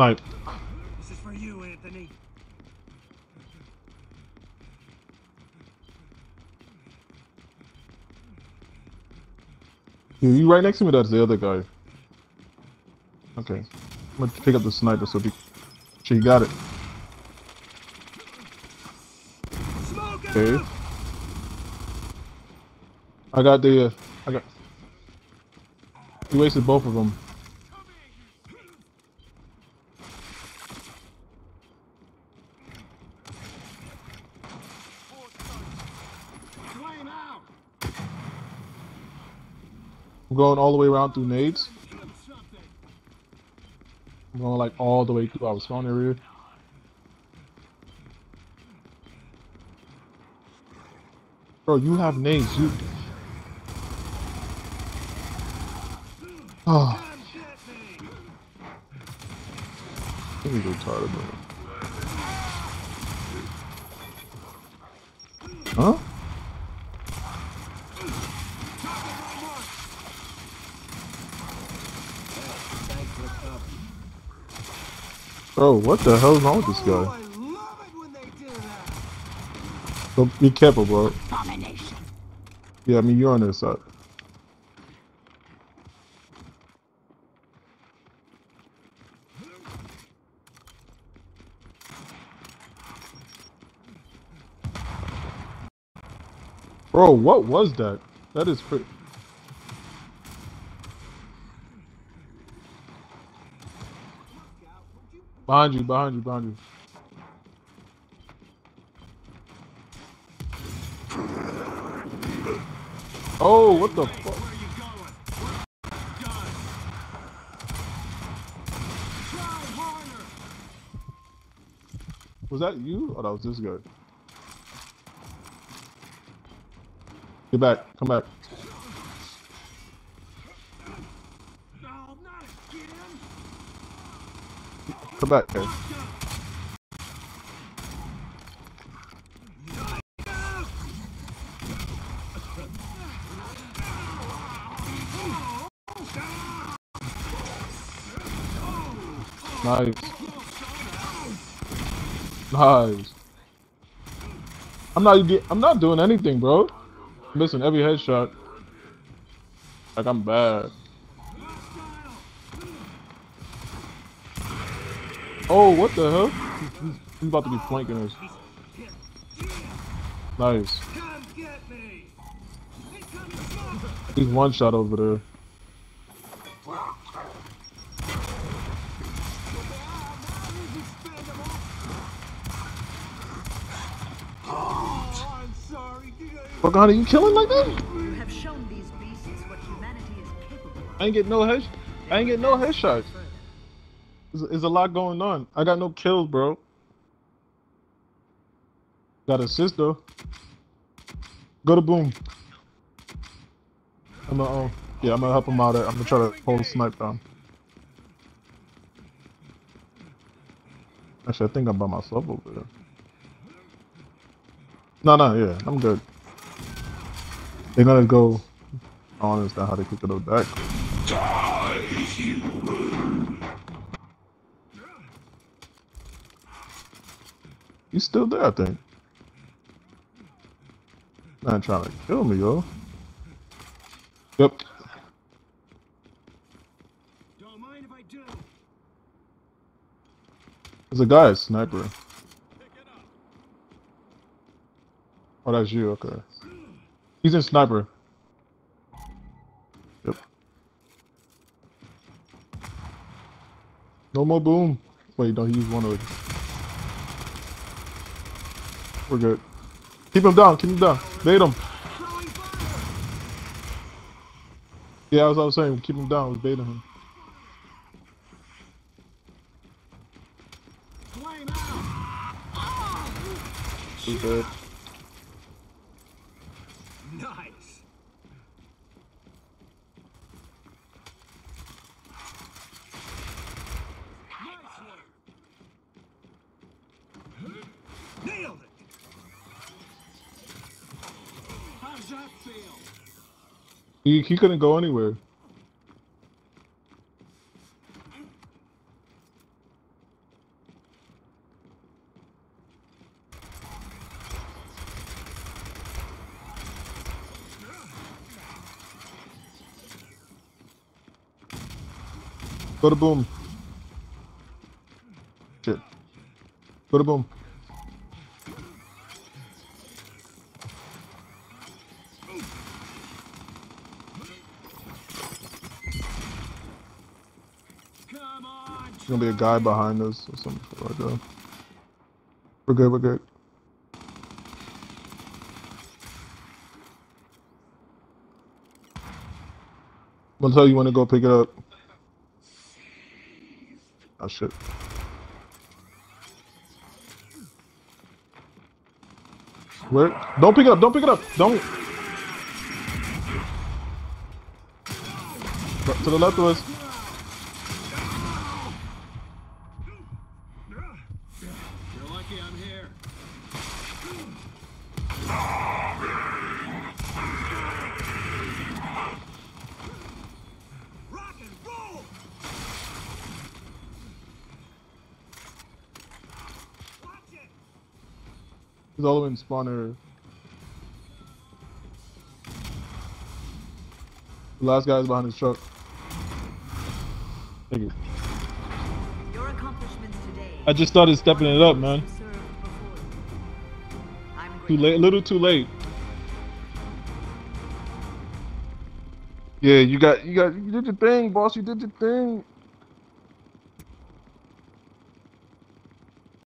snipe. This is for you, Anthony. You, you right next to me. That's the other guy. Okay, I'm gonna pick up the sniper so be. She got it. Okay. I got the. Uh, I got. You wasted both of them. Flame out! I'm going all the way around through nades. I'm going like all the way through our spawn area. Bro, you have nades. You. Oh, let me go tired, bro. Huh? Thanks for the cover. Bro, what the hell is wrong with this Oh, guy? Be careful, bro. Yeah, I mean you're on their side. Bro, what was that? That is pretty. Behind you, behind you, behind you. Oh, what the fuck? Was that you? Oh, that was this guy. Get back. Come back. No, not again. Come back, guys. Nice. Nice. I'm not get, I'm not doing anything, bro. I'm missing every headshot. Like I'm bad. Oh, what the hell? He's, about to be flanking us. Nice. Come get me. Hey, come smoke. He's one shot over there. Oh, I'm sorry. Did I- Fuck, honey, you killing like that? You have shown these beasts what humanity is capable of. I ain't get no head. I ain't get no headshots. There's, a lot going on. I got no kills, bro. Got assist though. Go to boom. I'm gonna, uh, yeah, I'm gonna help him out. I'm gonna try to hold snipe down. Actually, I think I'm by myself over there. No, no, yeah, I'm good. They're gonna go. I don't understand how they up back. He's still there, I think. Not trying to kill me, yo. Yep. Don't mind if I do. There's a guy, a sniper. Oh, that's you, okay. He's in sniper. Yep. No more boom. Wait, don't use one of it. We're good. Keep him down, keep him down. Bait him. Throwing fire. Yeah, as I was saying, keep him down. We're baiting him. Flame out. We're dead. Nice. Nice He, he couldn't go anywhere. Go to boom. Shit. Go to boom. Gonna be a guy behind us or something like that. We're good, we're good. I'm gonna tell you when to go pick it up. Oh shit. Where? Don't pick it up, don't pick it up, don't. To the left of us. You're lucky I'm here. Rock and roll. Watch it. He's all the way in spawn area. The last guy's behind his truck. Thank you. Your accomplishments today. I just started stepping it up, man. served before you. I'm Too late, a little too late. Yeah, you got, you got, you did your thing, boss. You did your thing.